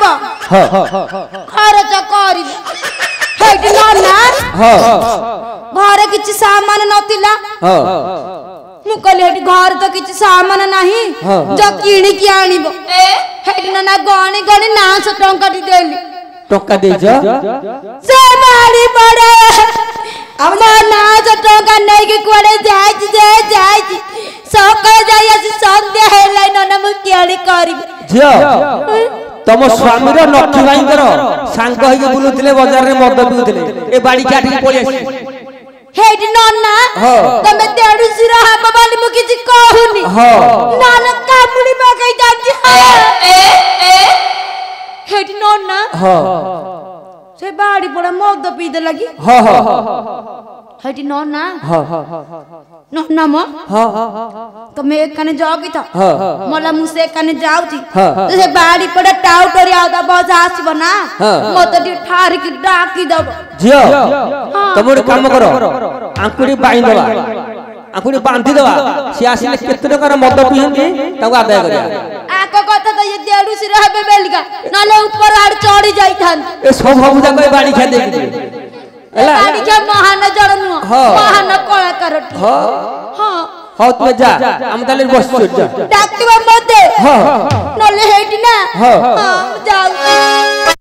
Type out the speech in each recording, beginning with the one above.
साहब हाँ। खर्च कर हेडी नना घर किछ सामान नथिला हाँ। मु कहली हेडी घर तो किछ सामान नाही हाँ। जो किणी की आनिबो ए हेडी नना गणी गणी 900 टंका दि देली टंका दे जा से मारी पड़े अम्मा 900 टंका नै के कोड़े जाय जे जाय सकाळ जाय असि संध्या हेले नना मु केली करी जा ତମ ସ୍ୱାମୀର ନକ୍ଷୀ ଭାଇଙ୍କର ସାଙ୍ଗ ହେଇକି ବୁଲୁଥିଲେ ବଜାରରେ ମଦ ପିଉଥିଲେ ଏ ବାଡି ଚାଟିକି ପଳେଇ ଆସିଲେ ହେଇଟି ନନା ତମେ ଦେଢଶୁର ହବ ବୋଲି ମୁଁ କିଛି କହୁନି ନନା କାମୁଡି ପକେଇ ଯାଉଛି ହେଇଟି ନନା সে বাড়ি পড়া মদ পিতে লাগি হেটি ন না না ম তুমি এখানে যাও কি তো মলা মু সেখানে যাওছি সে বাড়ি পড়া টাউ করি আওদা বজ আসিব না মতো টি ঠারিকি ডাকি দব ঝিও তুমি কাম করো আঙ্কুড়ি বাই দবা ଆଙ୍କୁଠି ବାନ୍ଧିଦେବା ସିଏ ଆସିଲେ କେତେ ଟଙ୍କାର ମଦ ପିଅନ୍ତି ତାକୁ ଆଦାୟ କରିବା ଆଗ କଥା ତ ଯଦି ଆଡୁ ଶିର ହେବେ ବେଲଗା ନହେଲେ ଉପର ଆଡୁ ଚଢି ଯାଇଥାନ୍ତି ଏ ସବୁ ଯାକ ଏ ବାଡି ଖିଆ ଦେଇକି ହେଲା ବାଡି ଖିଆ ମହାନ ଜଣ ନୁହଁ ମହାନ କଳାକାର ହଁ ହଁ ହଉ ତୁମେ ଯା ଆମେ ତାହେଲେ ବସିଛୁ ଯା ଡାକିବା ମୋତେ ହଁ ନହେଲେ ହେଇଟି ନା ହଁ ଯାଉଛି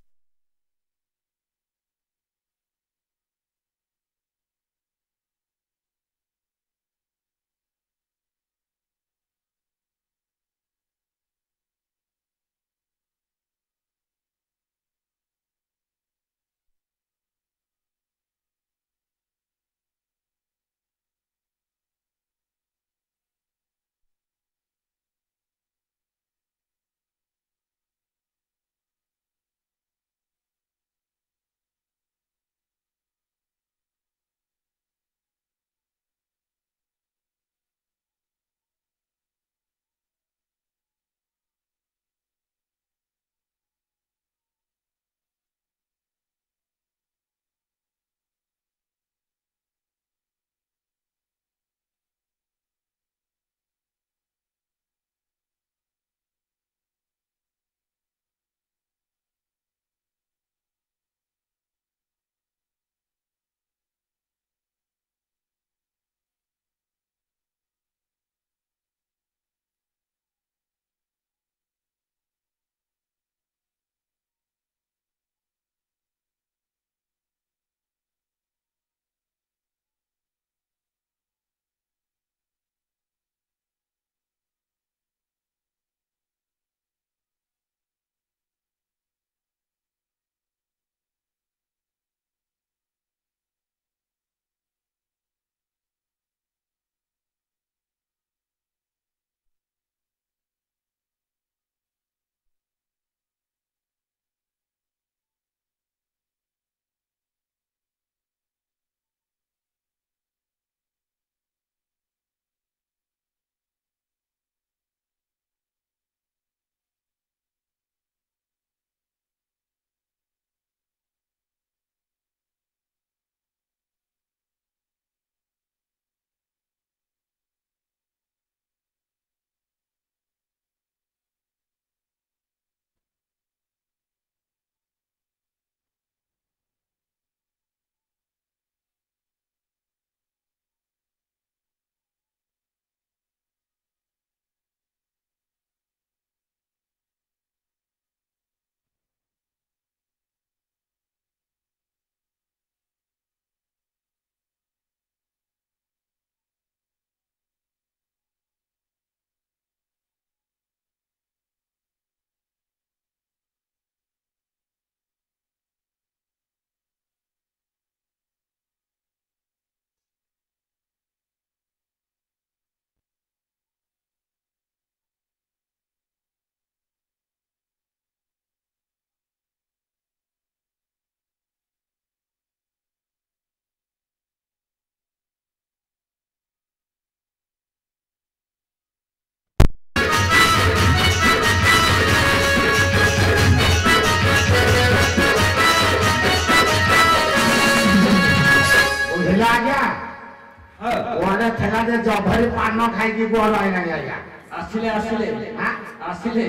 যে জব্বারে পান্ন খাই কি বড় হয় না আজ্ঞা আসিলে আসিলে হ্যাঁ আসিলে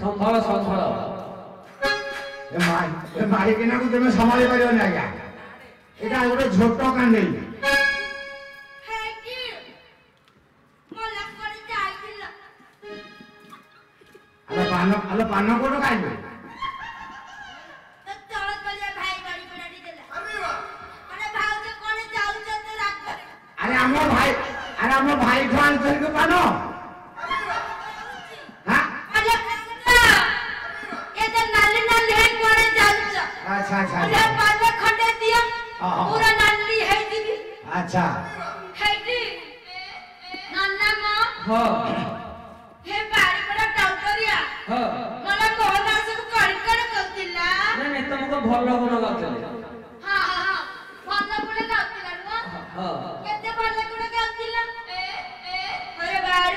সম্ভব সম্ভব এ মাই এ মাই কিনা কো তুমি সমালি পারিও না আজ্ঞা এটা গোটে ছোট কান্দেল আলো পান আলো পান কোটো খাইবে তো ଭଲ ଗୁଣ ଗାଉଛ କେତେ ଭଲ ଗୁଣ ଗାଉଥିଲ ମୋର ଗାଡି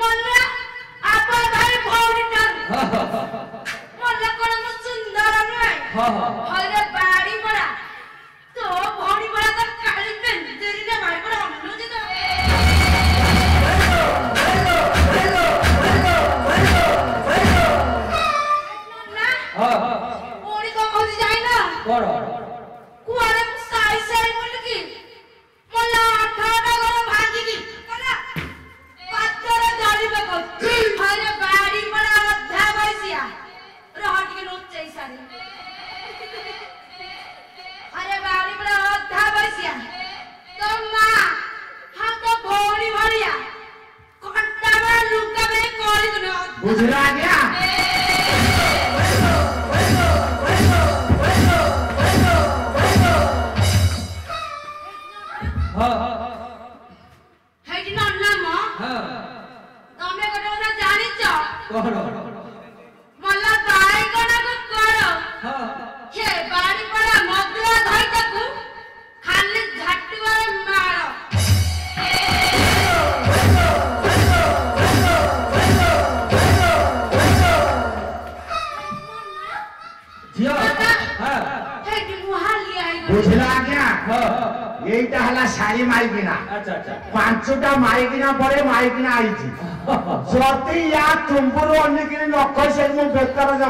ମଲା ଆପଣ ଭାଇ ଭଉଣୀ ମଲା କଣ ମୁଁ ସୁନ୍ଦର ନୁହେଁ ગુજરાત્યા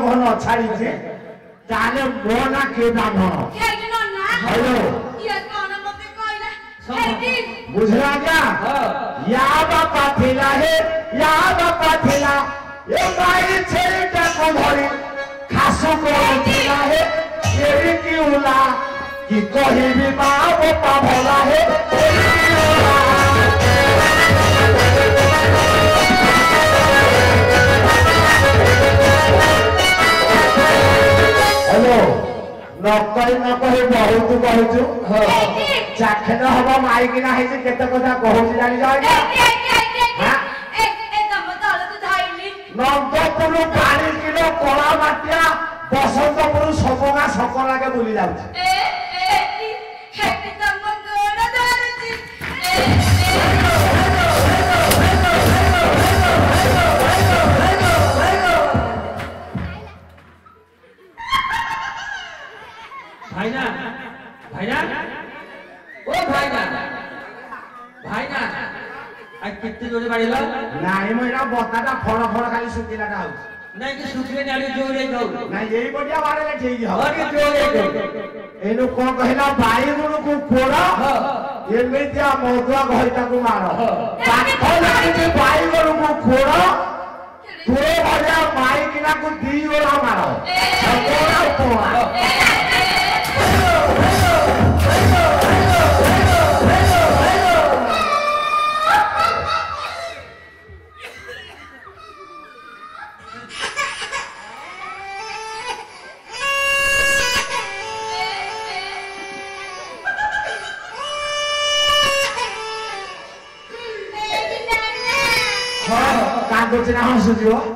मोहन छाई जे ताले मोना के नाम हो हेलो ये कौन मते बापा थिला हे या बापा थिला ए भाई छेटा को भरी खासो को थिला हे ये क्यों ला कि कहि भी बाप बापा भला हे হ্যালো ନକଲି ନ କହି ବହୁତ କହୁଛୁ ଚାଖେଦ ହବ ମାଇକି ନା ହେଇଛି କେତେ କଥା କହୁଛି ଜାଣିଛ ନନ୍ଦପୁର ପାଣି କିଲୋ କଳା ମାଟିଆ ବସନ୍ତପୁର ସବୁକା ସକରାକେ ବୁଲି ଯାଉଛି ಸುದ್ದಿ ನಟ ಹೌದು ನನಗೆ ಸುದ್ದಿ ನಾನು ಜೋರೆ ದೌಡು ನಾನು ಏಯ್ ಬಡಿ ಆವಾರಲೆ ಜೇಯಿ ಹೌದು ಅರೆ ಜೋರೆ ದೌಡು ಏನು ಕೋ ಕಹಿಲ ಬಾಯಿ ಗುಣಕು ಕೋಡ ಎಮಿತಿ ಆ ಮೌದ್ವಾ ಗಹಿತಕು ಮಾರ ಪಾಠಲಕ್ಕೆ ಬಾಯಿ ಗುಣಕು ಕೋಡ ಕೋಡ ಭಜಾ ಬಾಯಿ ಕಿನಕು ದಿ ಓರ ಮಾರ ಕೋಡ ಕೋಡ Mr. Joy?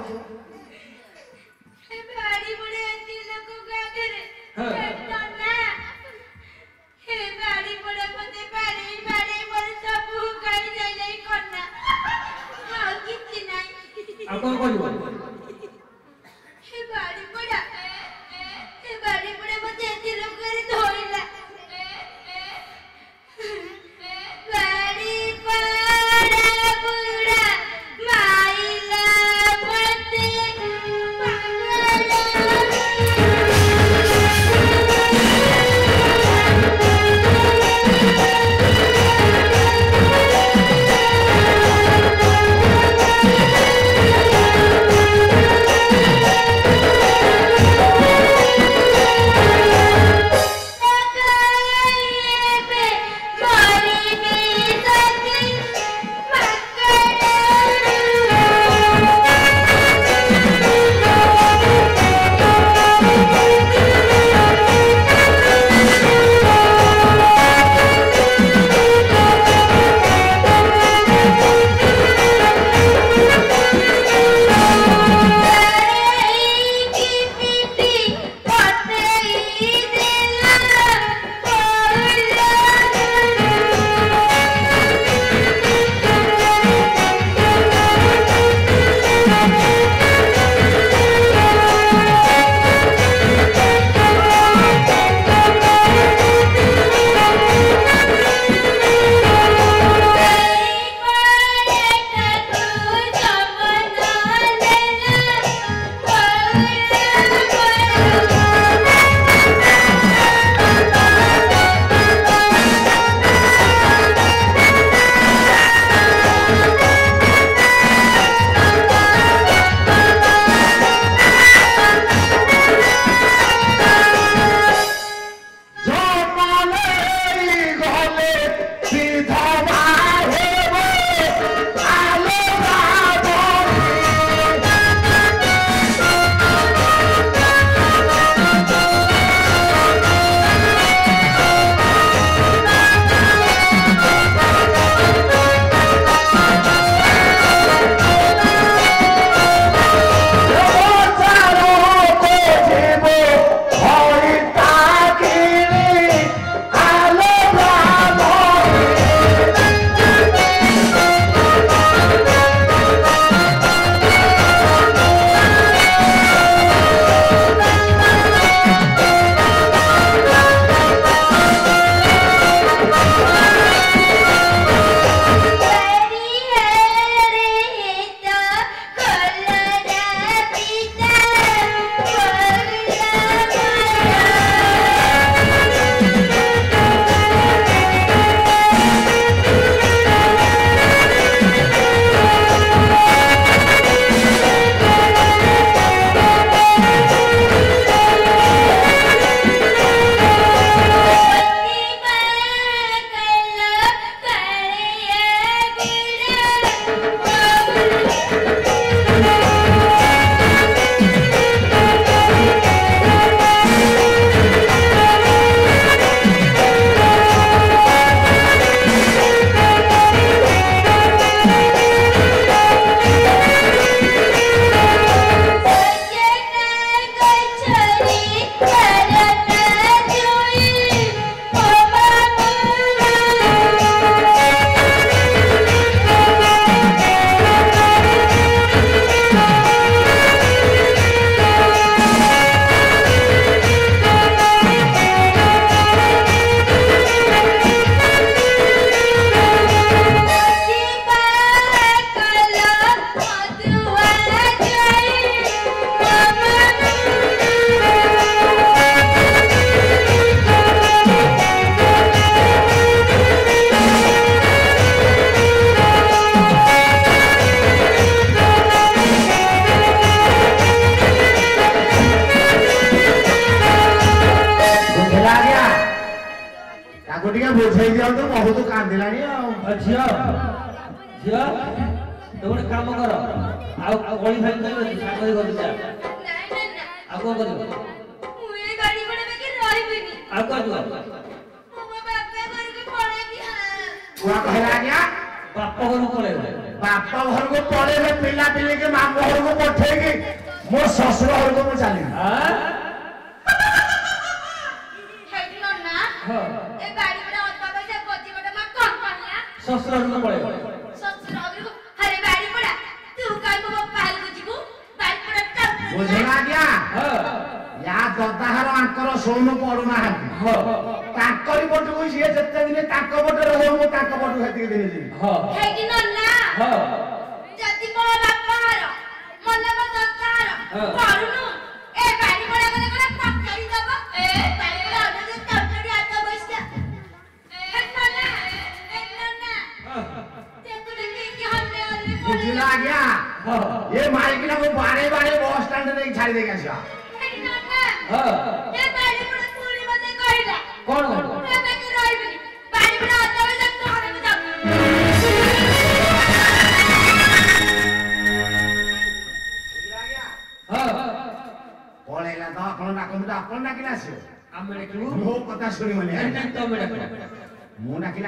ଝିଅ ଝିଅ ତୁ ଗୋଟେ କାମ କର ଆଉ ଆଉ ଗଳି ଖାଲି କହିବ ସାଙ୍ଗରେ ଗଲି ଯା ଆଉ କଣ କରିବ ଆଉ କୁଆଡ଼େ ଯିବ ବାପ ଘରକୁ ପଳେଇବ ବାପ ଘରକୁ ପଳେଇଲେ ପିଲା ପିଲିକି ମାମୁ ଘରକୁ ପଠେଇକି ମୋ ଶ୍ୱଶୁର ଘରକୁ ମୁଁ ଚାଲିବି ହଁ শ্বশুର ଘରକୁ ପଳେଇବ ବୁଝିଲା ଆଜ୍ଞା ୟା ଦଦାହାର ଆଙ୍କର ସୋମ ପଡୁନାହାନ୍ତି ତାଙ୍କରି ପଟକୁ ସିଏ ଯେତେ ଦିନ ତାଙ୍କ ପଟରେ ହଉ ମୁଁ ତାଙ୍କ ପଟକୁ ସେତିକି ଦିନ ଯିବି ଯଦି ମୋ ବାପା ହାର ମୋ ଦଦାହାର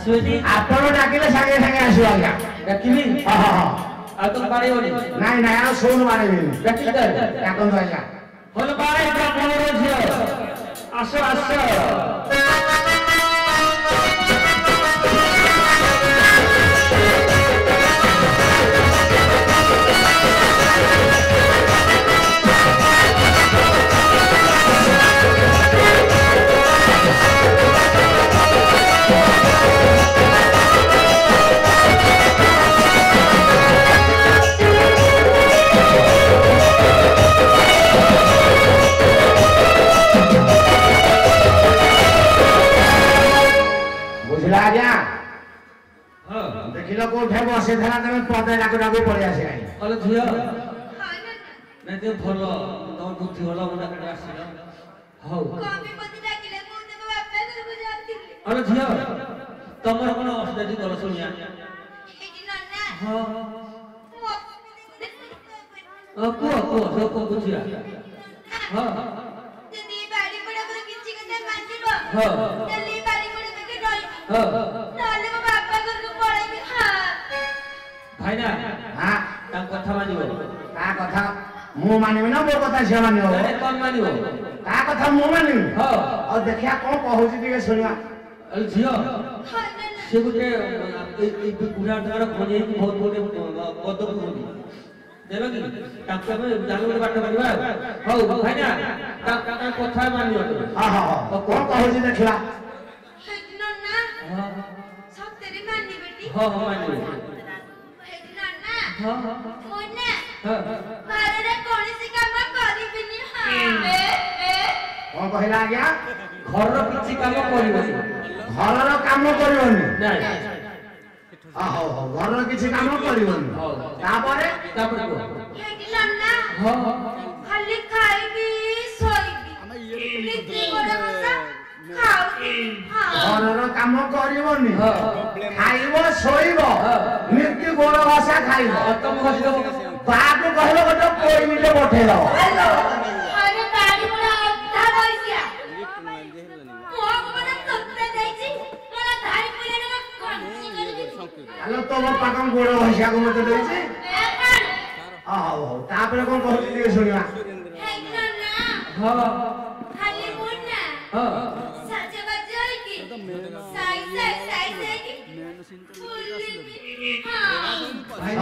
আসুনি আপনারা ডাকিলে সঙ্গে সঙ্গে আসু আগে ডাকিলি এখন পারে ওনি নাই নাই আর শোন মানে ডাকি এখন যাইয়া হল পারে এটা রয়েছে আসো আসো ନାଚଟାକୁ ପଳେଇ ଆସିଲାଣି କହିଲେ ଝିଅ ନାଇଁ ଟିକେ ଭଲ ତମ ବୁଦ୍ଧି ଭଲ ମନେ କରି ଆସିଲ ହଉ କହିଲେ ଝିଅ ତମର କଣ ଅସୁବିଧା କର ଶୁଣିଆ ହଁ କୁହ କୁହ ସବୁ କୁହ ବୁଝିବା ହଁ ହଁ ହଁ হয় না হ্যাঁ তার কথা মানিব কার কথা ମୁଁ ମାନିବି ନା ମୋ କଥା ଝିଅ ମାନିବ ମାନିବ ତା କଥା ମୁଁ ମାନିବି ଆଉ ଦେଖିବା କଣ କହୁଛି ଟିକେ ଶୁଣିବା ଝିଅ ସେ ଗୋଟେ ବୁଢ଼ା ଦ୍ୱାରା ଖୋଜେଇକି ବହୁତ ଗୋଟେ ପଦ କୁହନ୍ତି ଦେବ କି ତାକୁ ଆମେ ଜାଣି ଗୋଟେ ବାଟ ମାନିବା ହଉ ଭାଇନା ତା କଥା ମାନିବ କଣ କହୁଛି ଦେଖିବା ହଁ ହଁ ମାନିବି ହଁ ହଁ ମୁନା ଘରରେ କୌଣସି କାମ କରିବିନି ହଁ କହିଲା ଆଜ୍ଞା ଘରର କିଛି କାମ କରିବନି ଘରର କାମ କରିବନି ହଉ ହଉ ଘରର କିଛି କାମ କରିବନି ତାପରେ ତାପରେ ଖାଲି ଖାଇବି ଶୋଇବି ଘରର କାମ କରିବନି ଖାଇବ ଶୋଇବ ନୀତି ଗୋଡ଼ ଘଷା ଖାଇବ ବାହାକୁ କହିବ ଗୋଟେ କୋଇମିଟେ ପଠେଇଦବ ହ୍ୟାଲୋ ତମ ପାଖ ଗୋଡ଼ ଘଷିବାକୁ ମତେ ଦେଇଛି ହଉ ହଉ ତାପରେ କଣ କହୁଛି ଟିକେ ଶୁଣିବା ହଁ সাজে বাজে হই কি সাই সাই সাই সাই কি ভাই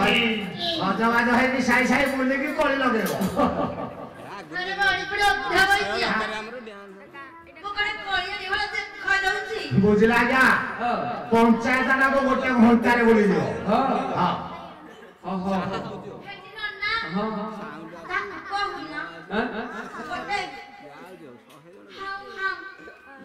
সাজে বাজে হই কি সাই সাই বললে কি কলি লাগেব আরে বাড়ি পড়ে অধ্যা হইছি বুঝলা আজ্ঞা পঞ্চায়েত আনা তো গোটে ঘন্টারে বলি দিও হ্যাঁ হ্যাঁ হ্যাঁ হ্যাঁ হ্যাঁ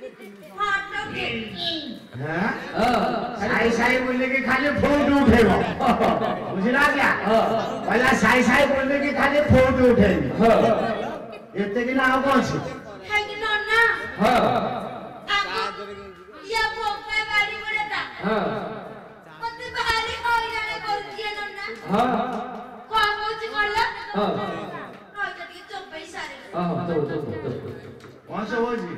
हाँ? साई साई बोलने के खाली फोटो उठेगा बुझला क्या पहला साई साई बोलने के खाली फोटो उठेंगे इतने की ना कौन सी है कि ना ना हाँ ये पोपे वाली बोले था हाँ मतलब बाहरी हो जाने बोल दिया ना ना हाँ कौन बोल चुका हाँ रोज तो चौपाई सारे हाँ तो तो तो कौन सा बोल जी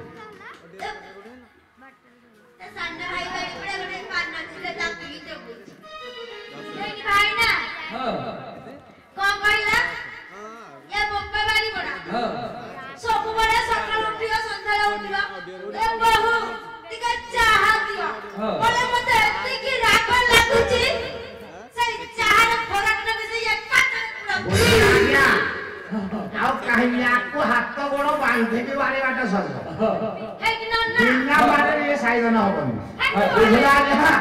কাহিনী আকু হাত গোড় বাঁধিকি বাড়ি বাট সজ বিনা বাড়ি সাইজন হবনি বুঝলা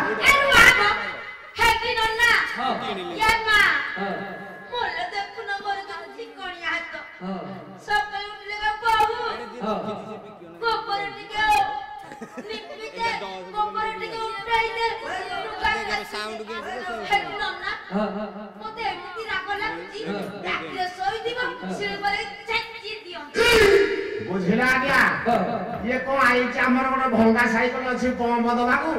ଆମର ଗୋଟେ ଭଙ୍ଗା ସାଇକେଲ ଅଛି ପମ୍ପ ଦବାକୁ